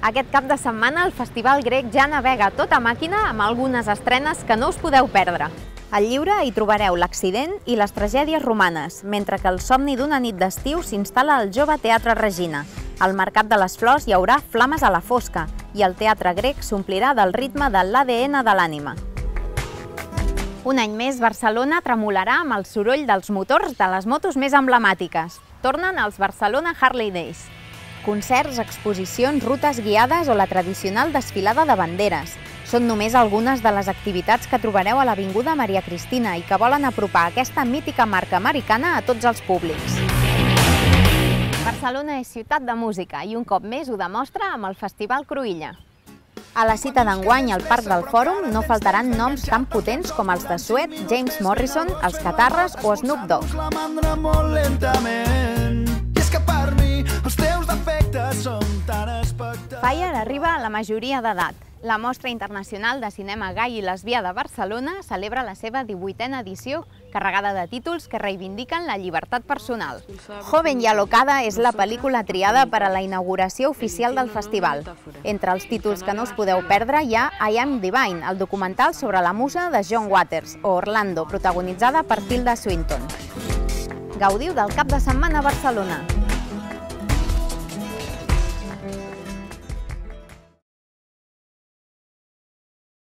Aquest cap de setmana el Festival Grec ja navega tota màquina amb algunes estrenes que no us podeu perdre. Al lliure hi trobareu l'accident i les tragèdies romanes, mentre que el somni d'una nit d'estiu s'instal·la al Jove Teatre Regina. Al Mercat de les Flors hi haurà Flames a la fosca i el teatre grec s'omplirà del ritme de l'ADN de l'ànima. Un any més, Barcelona tremolarà amb el soroll dels motors de les motos més emblemàtiques. Tornen els Barcelona Harley Days. Concerts, exposicions, rutes guiades o la tradicional desfilada de banderes. Són només algunes de les activitats que trobareu a l'Avinguda Maria Cristina i que volen apropar aquesta mítica marca americana a tots els públics. Barcelona és ciutat de música i un cop més ho demostra amb el Festival Cruïlla. A la cita d'enguany al Parc del Fòrum no faltaran noms tan potents com els de Sweat, James Morrison, els Catarres o Snoop Dogg. Tan espectaculars Fire arriba a la majoria d'edat. La Mostra Internacional de Cinema Gai i Lesbià de Barcelona celebra la seva 18a edició, carregada de títols que reivindiquen la llibertat personal. Joven i alocada és la pel·lícula triada per a la inauguració oficial del festival. Entre els títols que no us podeu perdre hi ha I Am Divine, el documental sobre la musa de John Waters, o Orlando, protagonitzada per Tilda Swinton. Gaudiu del cap de setmana a Barcelona.